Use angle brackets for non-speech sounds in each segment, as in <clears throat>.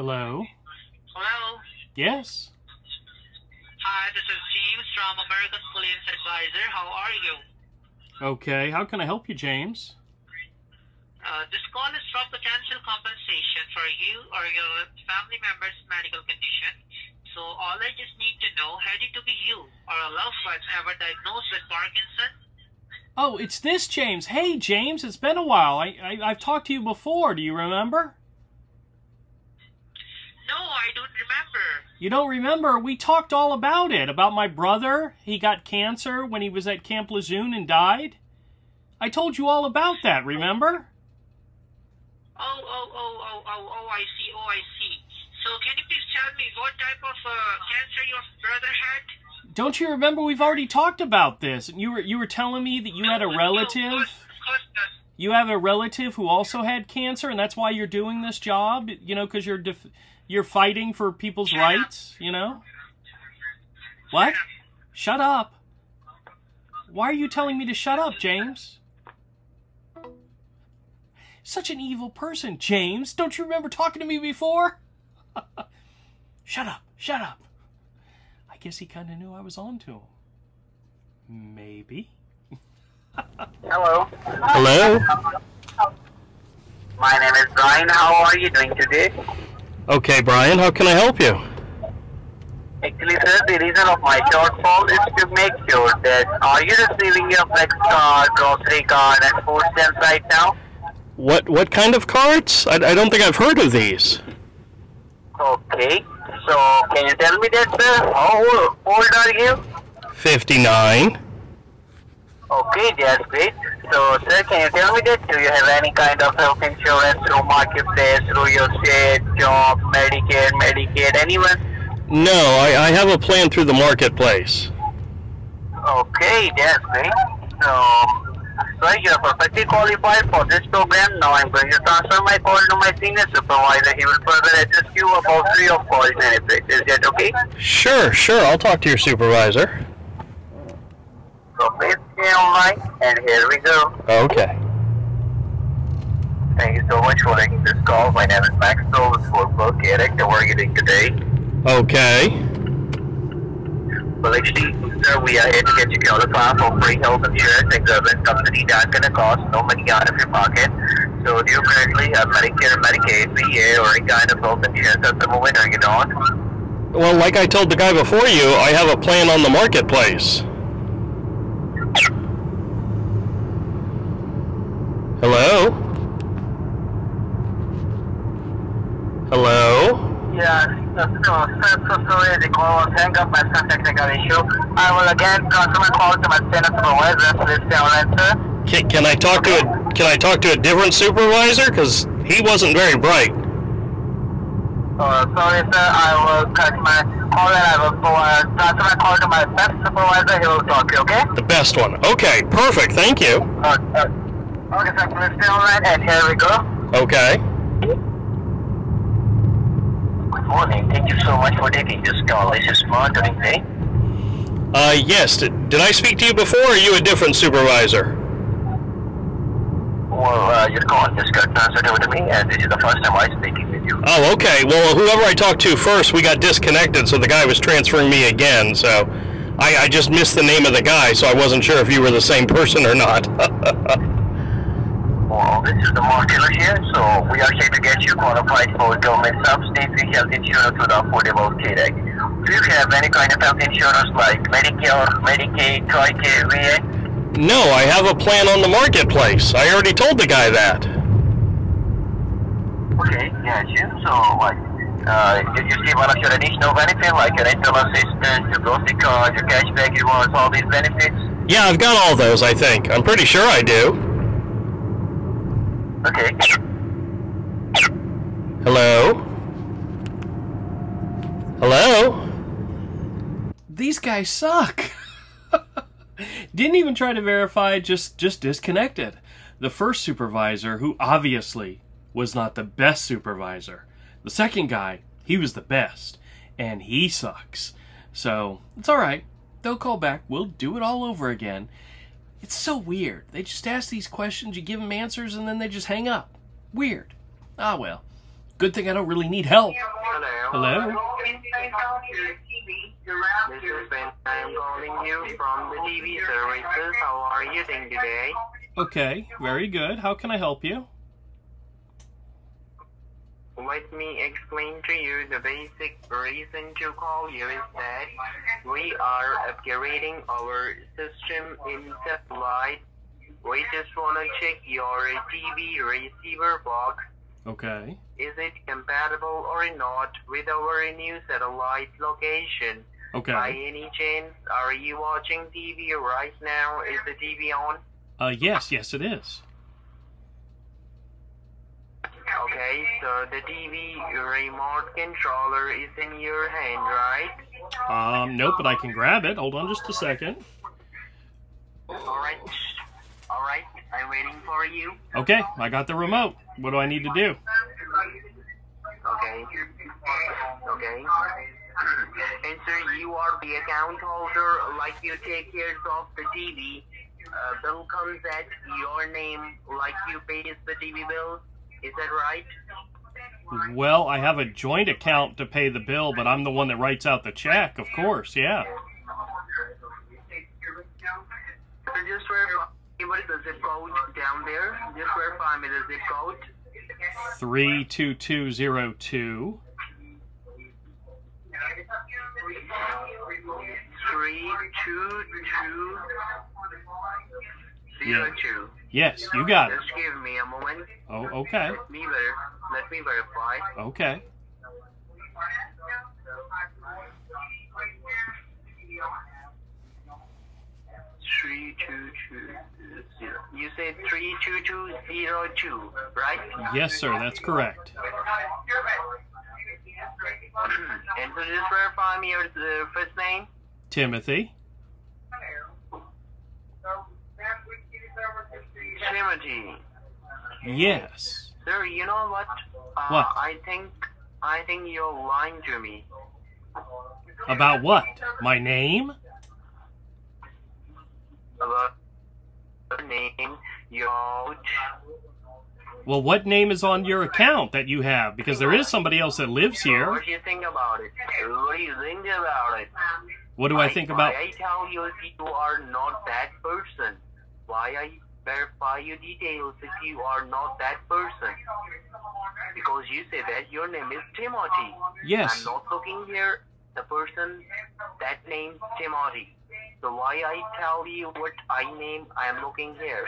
Hello? Hello. Yes? Hi, this is James from American Claims Advisor. How are you? Okay, how can I help you, James? Uh, this call is for potential compensation for you or your family member's medical condition. So all I just need to know, had it to be you or a loved one ever diagnosed with Parkinson? Oh, it's this James. Hey, James, it's been a while. I, I I've talked to you before. Do you remember? I don't remember. You don't remember? We talked all about it. About my brother. He got cancer when he was at Camp Lejeune and died. I told you all about that, remember? Oh, oh, oh, oh, oh, oh, I see, oh, I see. So can you please tell me what type of uh, cancer your brother had? Don't you remember we've already talked about this? And you were you were telling me that you had a relative. No, of course not. You have a relative who also had cancer, and that's why you're doing this job. You know, because you're you're fighting for people's Shut up. rights. You know. What? Shut up. Why are you telling me to shut up, James? Such an evil person, James. Don't you remember talking to me before? <laughs> shut up. Shut up. I guess he kind of knew I was on to him. Maybe. Hello, Hello? my name is Brian. How are you doing today? Okay, Brian, how can I help you? Actually, sir, the reason of my shortfall is to make sure that are you receiving your flex card, grocery card, and food stamps right now? What what kind of cards? I, I don't think I've heard of these. Okay. So, can you tell me that, sir? How old old are you? 59. Oh, okay, that's great. So, sir, can you tell me that? Do you have any kind of health insurance through Marketplace, through your state, job, Medicare, Medicaid, anyone? No, I, I have a plan through the marketplace. Okay, that's great. So, sir, you're perfectly qualified for this program. Now I'm going to transfer my call to my senior supervisor. He will further assist you about free of cost benefits. Is that okay? Sure, sure. I'll talk to your supervisor. So stay online, and here we go. Okay. Thank you so much for taking this call. My name is Maxwell with Fort Eric. How are you doing today? Okay. Well, actually, sir, we are here to get you qualified for free health insurance and government subsidy that's going to cost no money out of your pocket. So, do you currently have Medicare, Medicaid, VA, or any kind of health insurance at the moment, or you don't? Well, like I told the guy before you, I have a plan on the marketplace. Hello? Hello? Yeah, so, so, so, so sorry, the call was hang up by some technical issue. I will again transfer my call to my senior supervisor. Please stay online, sir. Can, can I talk to a can I talk to a different supervisor? Because he wasn't very bright. Uh, sorry, sir. I will cut my call and I will uh, transfer my call to my best supervisor. He will talk to you, okay? The best one. Okay, perfect. Thank you. Uh, uh, okay, sir. Please stay online, and here we go. Okay. Good morning. Thank you so much for taking this call. This is monitoring day. Uh, yes. Did, did I speak to you before, or are you a different supervisor? Well, uh, your call just got transferred over to me, and this is the first time I'm speaking with you. Oh, okay. Well, whoever I talked to first, we got disconnected, so the guy was transferring me again. So I, I just missed the name of the guy, so I wasn't sure if you were the same person or not. <laughs> Well, this is the marketer here, so we are here to get you qualified for government subsidy health insurance with Affordable Care Do you have any kind of health insurance like Medicare, Medicaid, TRICARE, VA? no, I have a plan on the marketplace. I already told the guy that. Okay, got you. So, like, uh, you, you see one of your additional benefits, like your rental assistance, your grocery card, your cashback rewards, all these benefits? Yeah, I've got all those, I think. I'm pretty sure I do. Okay. Hello? Hello? These guys suck. <laughs> Didn't even try to verify, just just disconnected. The first supervisor, who obviously was not the best supervisor. The second guy, he was the best, and he sucks. So, it's alright. They'll call back. We'll do it all over again. It's so weird. They just ask these questions, you give them answers, and then they just hang up. Weird. Ah, well. Good thing I don't really need help. Hello. Hello? This is Ben. I am calling you from the TV services. How are you doing today? Okay, very good. How can I help you? Let me explain to you the basic reason to call you is that we are upgrading our system in satellite. We just want to check your TV receiver box. Okay. Is it compatible or not with our new satellite location? Okay. By any chance, are you watching TV right now? Is the TV on? Uh, yes, yes, it is. Okay, so the TV remote controller is in your hand, right? Um, nope, but I can grab it. Hold on just a second. Alright. Alright, I'm waiting for you. Okay, I got the remote. What do I need to do? Okay. Okay. <clears throat> and sir, you are the account holder, like you take care of the TV. Uh, bill comes at your name, like you pay the TV bill. Is that right? Well, I have a joint account to pay the bill, but I'm the one that writes out the check, of course, yeah. Just verify, what is the zip code down there? Just verify me the zip code. 32202. 32202 yeah. Yes, you got Just it. Just give me a moment. Oh, okay. Let me, let me verify. Okay. Three two two zero. You said three two two zero two, right? Yes, sir. That's correct. <clears throat> and so just verify me your uh, first name. Timothy. Yes. Sir, you know what? Uh, What? I think I think you're lying to me. About what? My name? About your name, your Well, what name is on your account that you have? Because there is somebody else that lives here. What do you think about it? What do you think about it? What do I think about? Why I tell you you are not that person? Why I verify your details if you are not that person? Because you say that your name is Timothy. Yes. I'm not looking here the person that name Timothy. So why I tell you what I name I am looking here?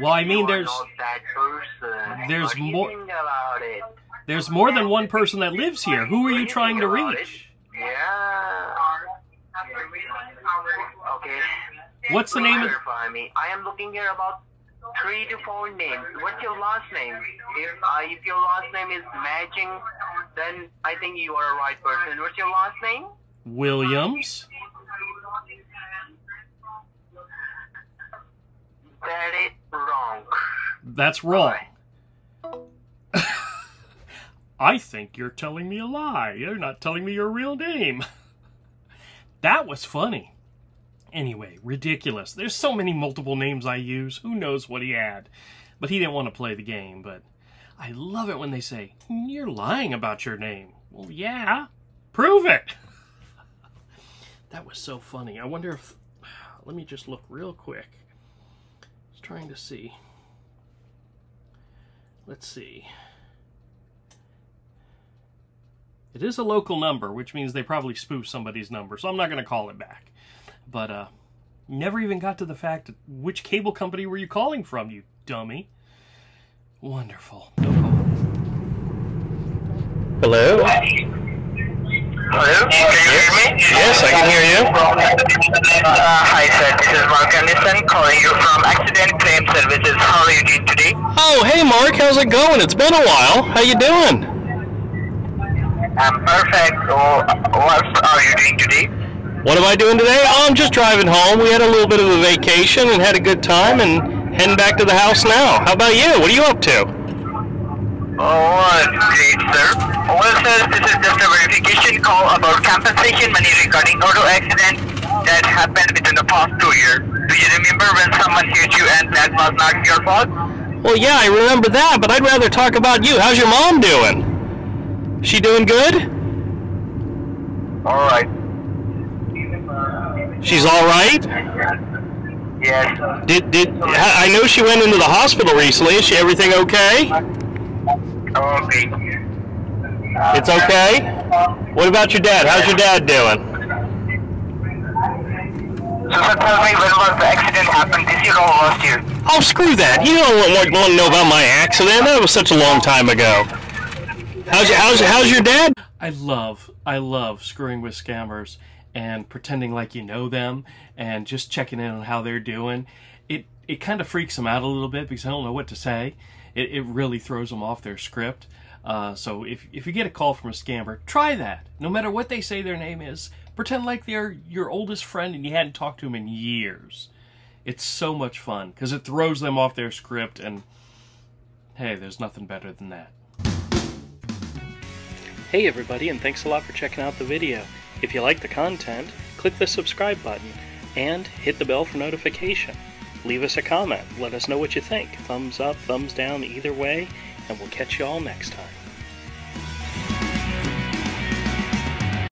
Well, I mean, there's that person. there's what do you more- about it? there's more than one person that lives here. Who are you trying to reach? it? Yeah. Okay. What's the name of? Me. I am looking here about three to four names. What's your last name? If uh, if your last name is matching, then I think you are a right person. What's your last name? Williams. That is wrong. That's wrong. <laughs> I think you're telling me a lie. You're not telling me your real name. <laughs> That was funny. Anyway, ridiculous. There's so many multiple names I use. Who knows what he had? But he didn't want to play the game. But I love it when they say, You're lying about your name. Well, yeah. Prove it. <laughs> that was so funny. I wonder if. <sighs> Let me just look real quick. I was trying to see. Let's see. It is a local number, which means they probably spoofed somebody's number, so I'm not going to call it back. But, uh, never even got to the fact which cable company were you calling from, you dummy. Wonderful. No call. Hello? Hello? Can you hear me? Yes, I can hear you. Uh, hi, sir. This is Mark Anderson calling you from Accident Claim Services. How are you doing today? Oh, hey Mark, how's it going? It's been a while. How you doing? I'm perfect. So, what are you doing today? What am I doing today? Oh, I'm just driving home. We had a little bit of a vacation and had a good time and heading back to the house now. How about you? What are you up to? Oh, great, sir. Well, sir, this is just a verification call about compensation money regarding auto accident that happened within the past two years. Do you remember when someone hit you and that was not your fault? Well, yeah, I remember that, but I'd rather talk about you. How's your mom doing? She doing good? All right. She's all right. Yes. Did did I I know she went into the hospital recently? Is she everything okay? Oh, okay. It's okay. What about your dad? How's your dad doing? So, sir, tell me when was the accident happened? This year or last year? Oh, screw that. You don't want, want to know about my accident. That was such a long time ago. How's your, how's, how's your dad? I love, I love screwing with scammers and pretending like you know them and just checking in on how they're doing. It it kind of freaks them out a little bit because I don't know what to say. It, it really throws them off their script. Uh, so if if you get a call from a scammer, try that. No matter what they say their name is, pretend like they're your oldest friend and you hadn't talked to them in years. It's so much fun because it throws them off their script and hey, there's nothing better than that. Hey everybody, and thanks a lot for checking out the video. If you like the content, click the subscribe button and hit the bell for notification. Leave us a comment. Let us know what you think. Thumbs up, thumbs down, either way, and we'll catch you all next time.